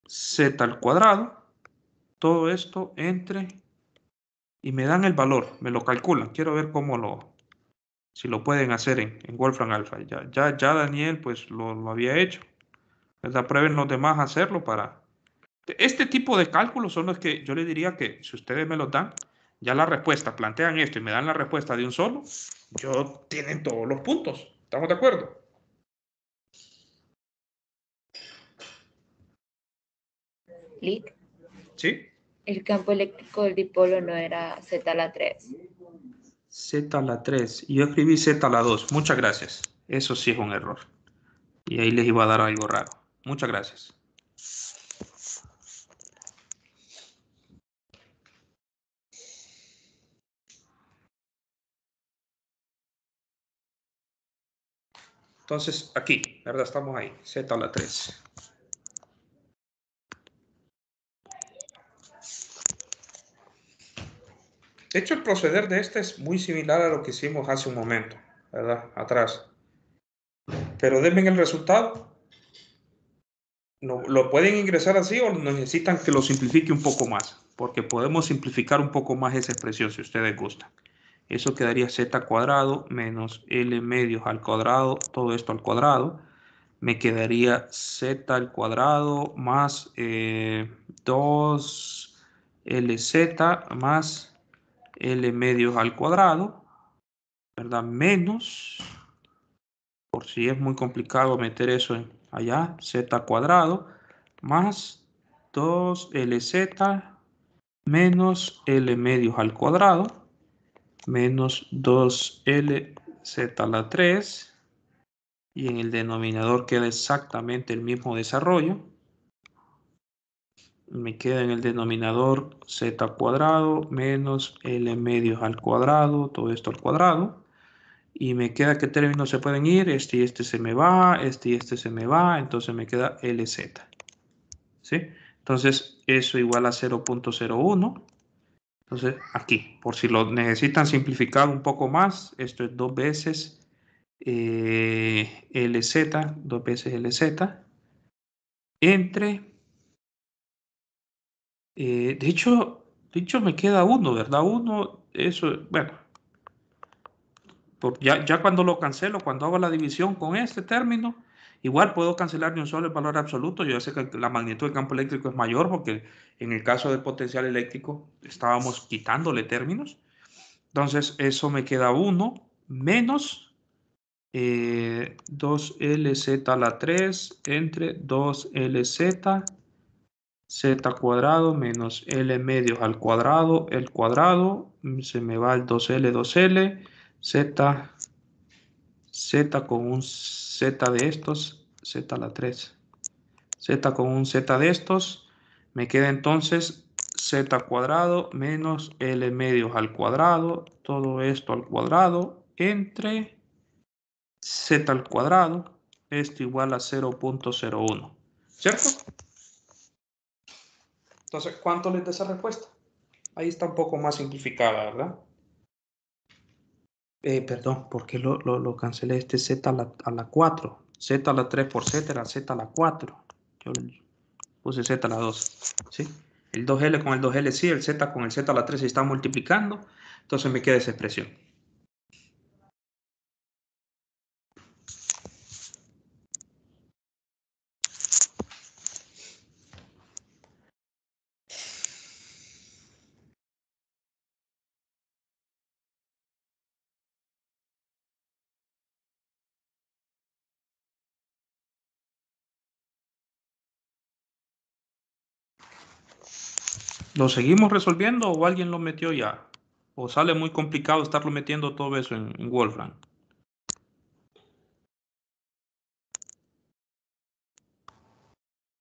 Z al cuadrado. Todo esto entre y me dan el valor, me lo calculan. Quiero ver cómo lo, si lo pueden hacer en, en Wolfram Alpha. Ya, ya, ya Daniel pues lo, había hecho. ¿verdad? Prueben los demás a hacerlo para... Este tipo de cálculos son los que yo le diría que si ustedes me los dan, ya la respuesta, plantean esto y me dan la respuesta de un solo, yo tienen todos los puntos. ¿Estamos de acuerdo? Sí. El campo eléctrico del dipolo no era Z a la 3. Z a la 3. Yo escribí Z a la 2. Muchas gracias. Eso sí es un error. Y ahí les iba a dar algo raro. Muchas gracias. Entonces, aquí, ¿verdad? Estamos ahí. Z a la 3. De hecho, el proceder de este es muy similar a lo que hicimos hace un momento, ¿verdad? Atrás. Pero denme el resultado. ¿Lo, pueden ingresar así o necesitan que lo simplifique un poco más? Porque podemos simplificar un poco más esa expresión si ustedes gustan. Eso quedaría z cuadrado menos l medios al cuadrado, todo esto al cuadrado. Me quedaría z al cuadrado más 2lz eh, más L medios al cuadrado, ¿verdad? Menos, por si es muy complicado meter eso en allá, Z cuadrado, más 2LZ menos L medios al cuadrado, menos 2LZ a la 3 y en el denominador queda exactamente el mismo desarrollo. Me queda en el denominador z cuadrado menos l medios al cuadrado, todo esto al cuadrado. Y me queda qué términos se pueden ir, este y este se me va, este y este se me va, entonces me queda LZ. ¿Sí? Entonces eso igual a 0.01. Entonces aquí, por si lo necesitan simplificar un poco más, esto es dos veces eh, LZ, dos veces LZ, entre eh, de hecho, de me queda uno, ¿verdad? Uno, eso, bueno. ya, ya cuando lo cancelo, cuando hago la división con este término, igual puedo cancelar de un solo el valor absoluto. Yo sé que la magnitud del campo eléctrico es mayor porque en el caso del potencial eléctrico estábamos quitándole términos. Entonces, eso me queda 1 menos 2LZ eh, a la 3 entre 2LZ z cuadrado menos l medios al cuadrado, el cuadrado, mm, se me va el 2l, 2l, z, z con un z de estos, z a la 3, z con un z de estos, me queda entonces z cuadrado menos l medios al cuadrado, todo esto al cuadrado, entre z al cuadrado, esto igual a 0.01, ¿cierto? Entonces, ¿cuánto les da esa respuesta? Ahí está un poco más simplificada, ¿verdad? Eh, perdón, ¿por qué lo, lo, cancelé este Z a la, a la 4? Z a la 3 por Z era Z a la 4. Yo puse Z a la 2. ¿sí? El 2L con el 2L sí, el Z con el Z a la 3 se está multiplicando. Entonces me queda esa expresión. ¿Lo seguimos resolviendo o alguien lo metió ya? ¿O sale muy complicado estarlo metiendo todo eso en, Wolfram?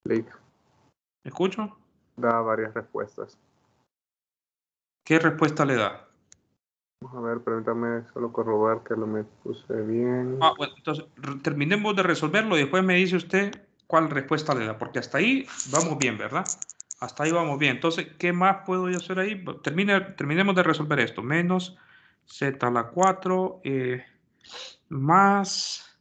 ¿Me escucho? Da varias respuestas. ¿Qué respuesta le da? Vamos a ver, permítame solo corroborar que lo me puse bien. Ah, bueno, entonces terminemos de resolverlo y después me dice usted cuál respuesta le da, porque hasta ahí vamos bien, ¿verdad? Hasta ahí vamos bien. Entonces, ¿qué más puedo yo hacer ahí? Termine, terminemos de resolver esto. Menos z a la 4 eh, más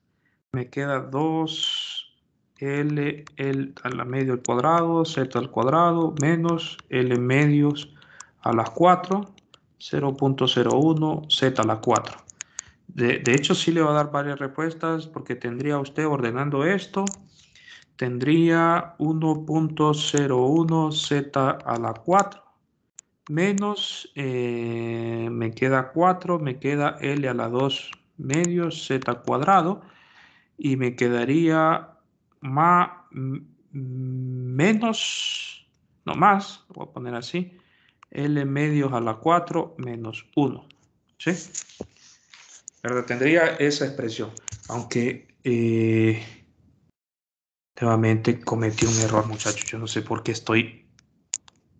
me queda 2 L, L a la medio al cuadrado, Z al cuadrado, menos L medios a las 4, 0.01, Z a la 4. De, de hecho, sí le va a dar varias respuestas porque tendría usted ordenando esto tendría 1.01z a la 4 menos, eh, me queda 4, me queda L a la 2 medios Z cuadrado y me quedaría más, menos, no más, voy a poner así, L medios a la 4 menos 1. ¿Sí? Pero tendría esa expresión, aunque... Eh, Nuevamente cometí un error, muchachos. Yo no sé por qué estoy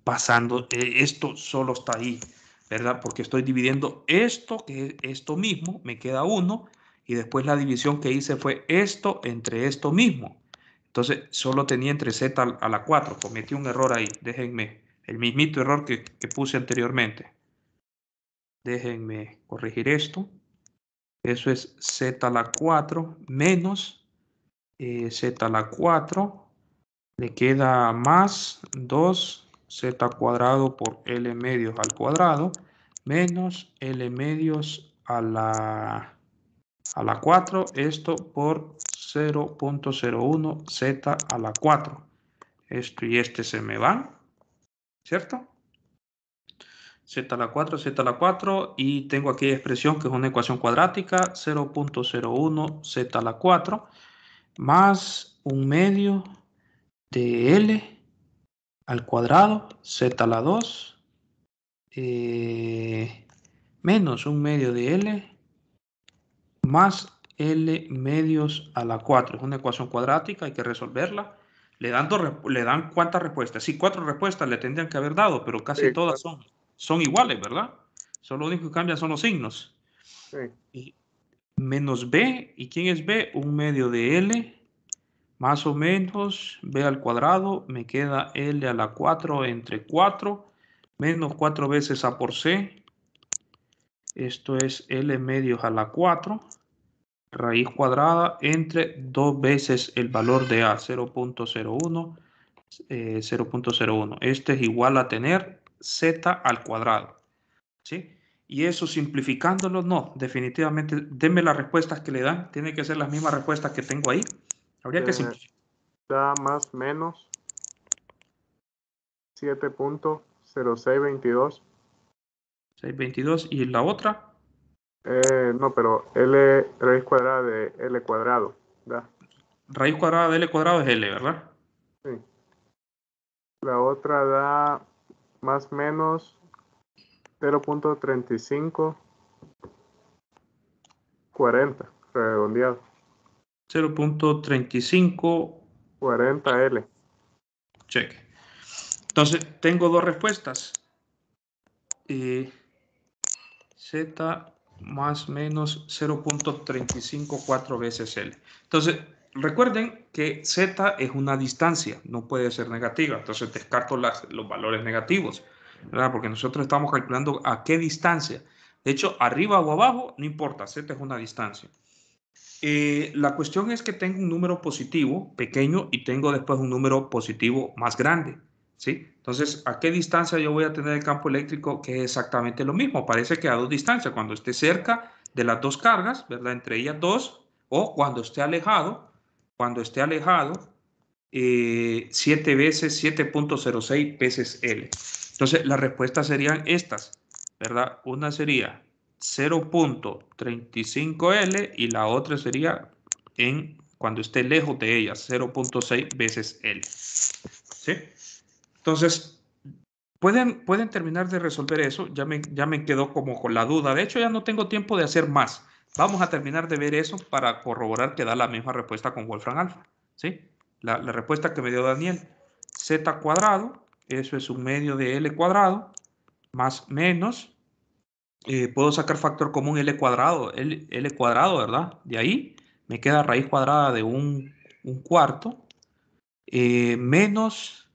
pasando. Eh, esto solo está ahí, ¿verdad? Porque estoy dividiendo esto, que es esto mismo, me queda uno, y después la división que hice fue esto entre esto mismo. Entonces, solo tenía entre z a la 4. Cometí un error ahí. Déjenme, el mismito error que, que puse anteriormente. Déjenme corregir esto. Eso es z a la 4 menos eh, z a la 4 le queda más 2 z cuadrado por l medios al cuadrado menos l medios a la a la 4 esto por 0.01 z a la 4 esto y este se me van cierto z a la 4 z a la 4 y tengo aquí expresión que es una ecuación cuadrática 0.01 z a la 4 más un medio de L al cuadrado, Z a la 2, eh, menos un medio de L más L medios a la 4. Es una ecuación cuadrática, hay que resolverla. Le dan, le dan cuántas respuestas. Sí, cuatro respuestas le tendrían que haber dado, pero casi todas son, son iguales, ¿verdad? Solo lo único que cambia son los signos. Sí. Menos B, ¿y quién es B? Un medio de L, más o menos B al cuadrado, me queda L a la 4 entre 4, menos 4 veces A por C. Esto es L medios a la 4 raíz cuadrada entre dos veces el valor de A, 0.01, 0.01. Eh, este es igual a tener Z al cuadrado. ¿Sí? Y eso simplificándolo, no, definitivamente, denme las respuestas que le dan. Tiene que ser las mismas respuestas que tengo ahí. Habría que eh, simplificar. Da más menos 7.0622. 622. ¿Y la otra? Eh, no, pero L raíz cuadrada de L cuadrado. ¿verdad? Raíz cuadrada de L cuadrado es L, ¿verdad? Sí. La otra da más menos 0.35 40 redondeado. 0.35 40 L. Cheque. Entonces, tengo dos respuestas. Eh, Z más menos 0.354 veces L. Entonces, recuerden que Z es una distancia, no puede ser negativa. Entonces, descarto las, los valores negativos, ¿verdad? Porque nosotros estamos calculando a qué distancia. De hecho, arriba o abajo, no importa, Z es una distancia. Eh, la cuestión es que tengo un número positivo pequeño y tengo después un número positivo más grande. ¿sí? Entonces, ¿a qué distancia yo voy a tener el campo eléctrico? Que es exactamente lo mismo. Parece que a dos distancias, cuando esté cerca de las dos cargas, ¿verdad? Entre ellas dos, o cuando esté alejado, cuando esté alejado, 7 eh, veces 7.06 veces L. Entonces, las respuestas serían estas, ¿verdad? Una sería 0.35L y la otra sería en cuando esté lejos de ellas, 0.6 veces L. ¿Sí? Entonces, pueden, pueden terminar de resolver eso. Ya me, ya me quedó como con la duda. De hecho, ya no tengo tiempo de hacer más. Vamos a terminar de ver eso para corroborar que da la misma respuesta con Wolfram Alpha. ¿sí? La, respuesta que me dio Daniel. Z cuadrado, eso es un medio de L cuadrado, más menos. Eh, puedo sacar factor común L cuadrado, L, L, cuadrado, ¿verdad? De ahí me queda raíz cuadrada de un, cuarto, eh, menos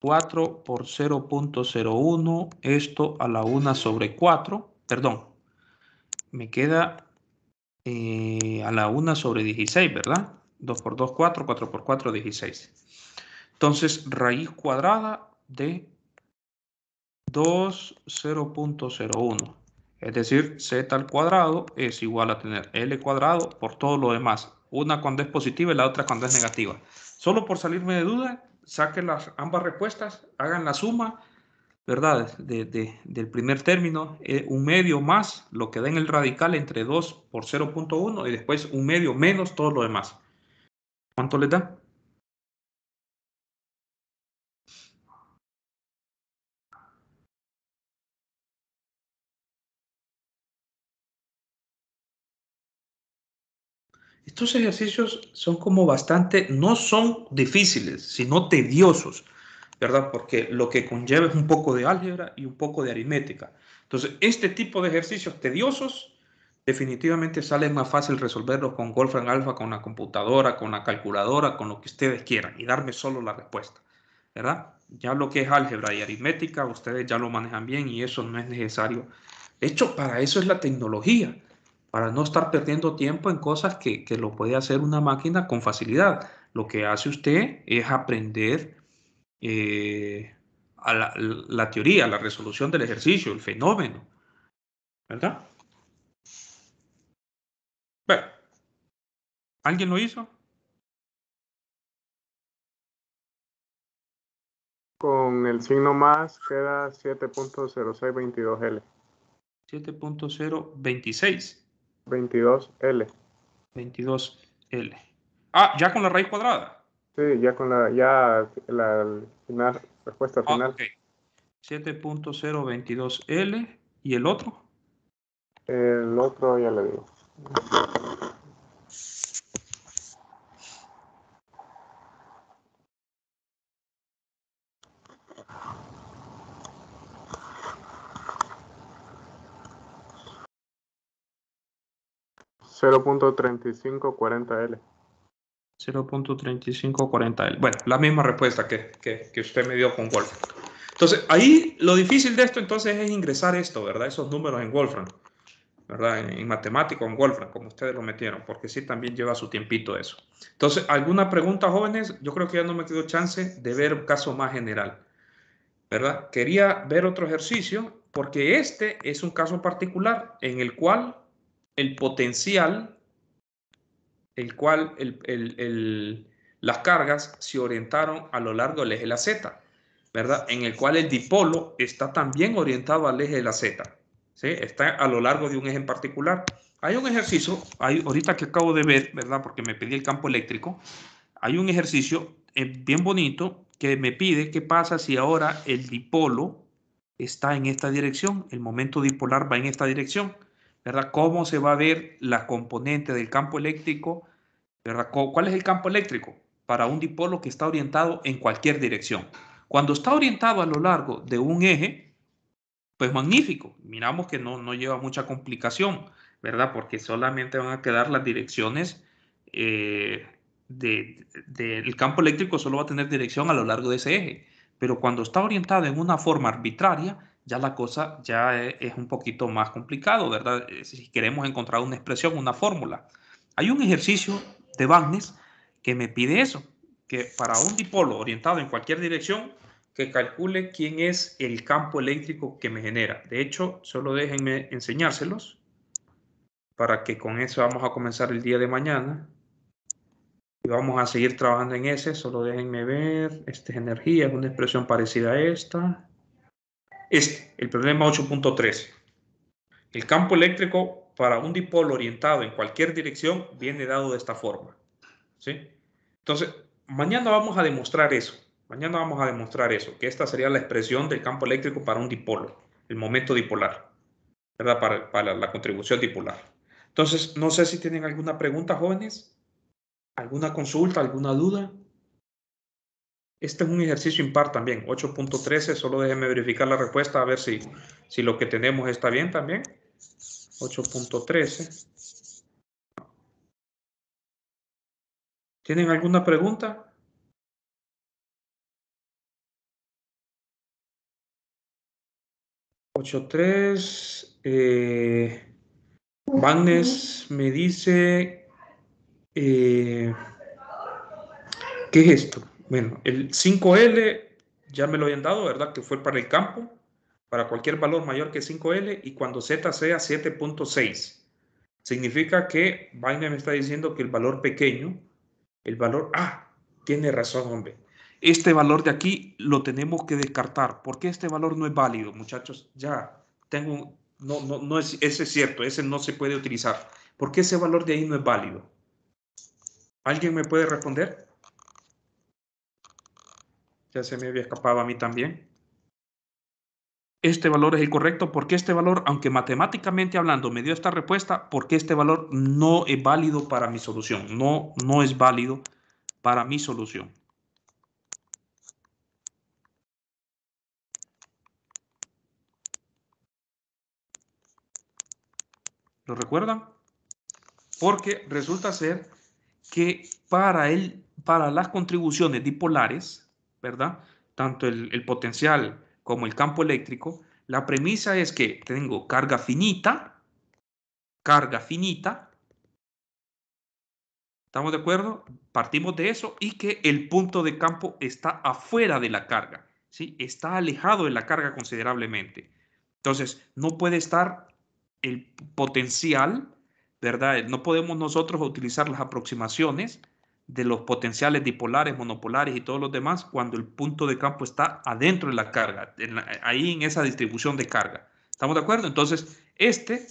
4 por 0.01, esto a la 1 sobre 4, perdón, me queda eh, a la 1 sobre 16, ¿verdad? 2 por 2, 4, 4 por 4, 16. Entonces, raíz cuadrada de 2, 0.01. Es decir, z al cuadrado es igual a tener L cuadrado por todo lo demás. Una cuando es positiva y la otra cuando es negativa. Solo por salirme de duda, saquen las ambas respuestas, hagan la suma, ¿verdad? del primer término, eh, un medio más lo que da en el radical entre 2 por 0.1 y después un medio menos todo lo demás. ¿Cuánto les da? Estos ejercicios son como bastante, no son difíciles, sino tediosos, ¿verdad? Porque lo que conlleva es un poco de álgebra y un poco de aritmética. Entonces, este tipo de ejercicios tediosos definitivamente salen más fácil resolverlos con Wolfram Alpha, con la computadora, con la calculadora, con lo que ustedes quieran y darme solo la respuesta, ¿verdad? Ya lo que es álgebra y aritmética, ustedes ya lo manejan bien y eso no es necesario. De hecho, para eso es la tecnología para no estar perdiendo tiempo en cosas que, lo puede hacer una máquina con facilidad. Lo que hace usted es aprender eh, a la, teoría, la resolución del ejercicio, el fenómeno. ¿Verdad? Bueno, ¿alguien lo hizo? Con el signo más queda 7.0622L. 7.026. 22L. 22L. Ah, ya con la raíz cuadrada. Sí, ya con la, ya la, final, respuesta ah, final. 7.022L. ¿Y el otro? El otro ya le digo. 0.3540L. 0.3540L. Bueno, la misma respuesta que, que, usted me dio con Wolfram. Entonces, ahí lo difícil de esto entonces es ingresar esto, ¿verdad? Esos números en Wolfram, ¿verdad? En, en matemático, en Wolfram, como ustedes lo metieron, porque sí también lleva su tiempito eso. Entonces, ¿alguna pregunta, jóvenes? Yo creo que ya no me quedó chance de ver un caso más general, ¿verdad? Quería ver otro ejercicio, porque este es un caso particular en el cual el potencial, el cual las cargas se orientaron a lo largo del eje de la Z, ¿verdad? En el cual el dipolo está también orientado al eje de la Z, ¿sí? Está a lo largo de un eje en particular. Hay un ejercicio, hay, ahorita que acabo de ver, ¿verdad? Porque me pedí el campo eléctrico, hay un ejercicio eh, bien bonito que me pide qué pasa si ahora el dipolo está en esta dirección, el momento dipolar va en esta dirección. ¿Verdad? ¿Cómo se va a ver la componente del campo eléctrico? ¿verdad? ¿Cuál es el campo eléctrico? Para un dipolo que está orientado en cualquier dirección. Cuando está orientado a lo largo de un eje, pues magnífico. Miramos que no, no lleva mucha complicación, ¿verdad? Porque solamente van a quedar las direcciones eh, del campo eléctrico, solo va a tener dirección a lo largo de ese eje. Pero cuando está orientado en una forma arbitraria, ya la cosa ya e, es un poquito más complicado, ¿verdad? Eh, si queremos encontrar una expresión, una fórmula. Hay un ejercicio de Bagnes que me pide eso, que para un dipolo orientado en cualquier dirección, que calcule quién es el campo eléctrico que me genera. De hecho, solo déjenme enseñárselos para que con eso vamos a comenzar el día de mañana. Y vamos a seguir trabajando en ese. Solo déjenme ver. Esta es energía, es una expresión parecida a esta. Este, el problema 8.3. El campo eléctrico para un dipolo orientado en cualquier dirección viene dado de esta forma. ¿sí? Entonces, mañana vamos a demostrar eso. Mañana vamos a demostrar eso, que esta sería la expresión del campo eléctrico para un dipolo, el momento dipolar, ¿verdad? Para, para la contribución dipolar. Entonces, no sé si tienen alguna pregunta, jóvenes, alguna consulta, alguna duda. Este es un ejercicio impar también, 8.13, solo déjenme verificar la respuesta a ver si, si lo que tenemos está bien también. 8.13. ¿Tienen alguna pregunta? Ocho tres. Eh, me dice eh, ¿qué es esto? Bueno, el 5L ya me lo habían dado, ¿verdad? Que fue para el campo, para cualquier valor mayor que 5L y cuando Z sea 7.6. Significa que Vaina me está diciendo que el valor pequeño, el valor, ah, tiene razón, hombre. Este valor de aquí lo tenemos que descartar. porque este valor no es válido, muchachos? Ya, tengo, no, no, no es, ese es cierto, ese no se puede utilizar. ¿Por qué ese valor de ahí no es válido? ¿Alguien me puede responder? Ya se me había escapado a mí también. Este valor es el correcto porque este valor, aunque matemáticamente hablando me dio esta respuesta, porque este valor no es válido para mi solución. No, no es válido para mi solución. ¿Lo recuerdan? Porque resulta ser que para, el, para las contribuciones dipolares, ¿verdad? Tanto el, potencial como el campo eléctrico, la premisa es que tengo carga finita, carga finita, ¿estamos de acuerdo? Partimos de eso y que el punto de campo está afuera de la carga, ¿sí? Está alejado de la carga considerablemente. Entonces, no puede estar el potencial, ¿verdad? No podemos nosotros utilizar las aproximaciones de los potenciales dipolares, monopolares y todos los demás cuando el punto de campo está adentro de la carga, ahí en esa distribución de carga. ¿Estamos de acuerdo? Entonces, este,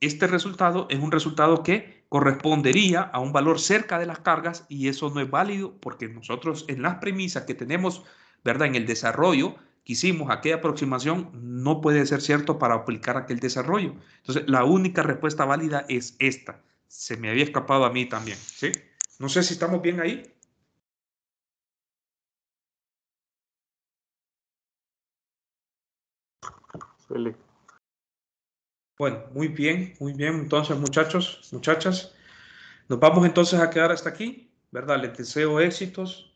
este resultado es un resultado que correspondería a un valor cerca de las cargas y eso no es válido porque nosotros en las premisas que tenemos, ¿verdad? En el desarrollo que hicimos, aquella aproximación, no puede ser cierto para aplicar aquel desarrollo. Entonces, la única respuesta válida es esta. Se me había escapado a mí también, ¿sí? No sé si estamos bien ahí. Bueno, muy bien, muy bien. Entonces, muchachos, muchachas, nos vamos entonces a quedar hasta aquí, ¿verdad? Les deseo éxitos.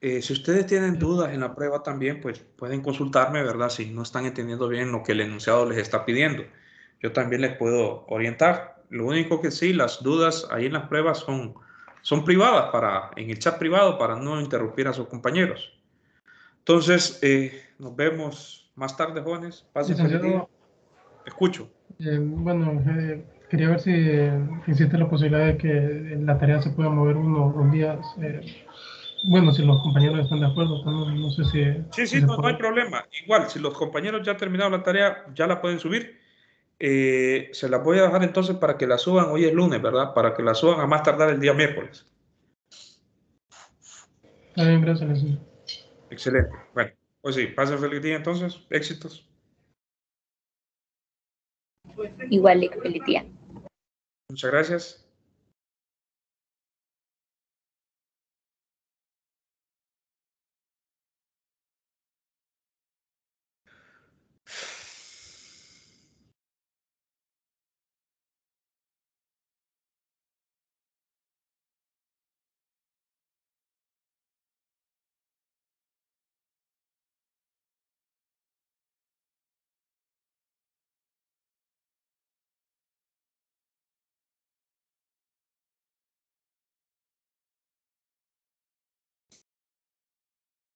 Eh, si ustedes tienen dudas en la prueba también, pues pueden consultarme, ¿verdad? Si no están entendiendo bien lo que el enunciado les está pidiendo. Yo también les puedo orientar. Lo único que sí, las dudas ahí en las pruebas son, son privadas para, en el chat privado para no interrumpir a sus compañeros. Entonces, eh, nos vemos más tarde, jóvenes. Pasen. Escucho. Eh, bueno, eh, quería ver si existe la posibilidad de que la tarea se pueda mover uno o dos días. bueno, si los compañeros están de acuerdo, no, sé si... Sí, sí, no, hay problema. Igual, si los compañeros ya han terminado la tarea, ya la pueden subir. Se la voy a dejar entonces para que la suban, hoy es lunes, ¿verdad? Para que la suban a más tardar el día miércoles. Está bien, gracias. Excelente. Bueno, pues sí, pasen feliz día entonces. Éxitos. Igual, feliz día. Muchas gracias.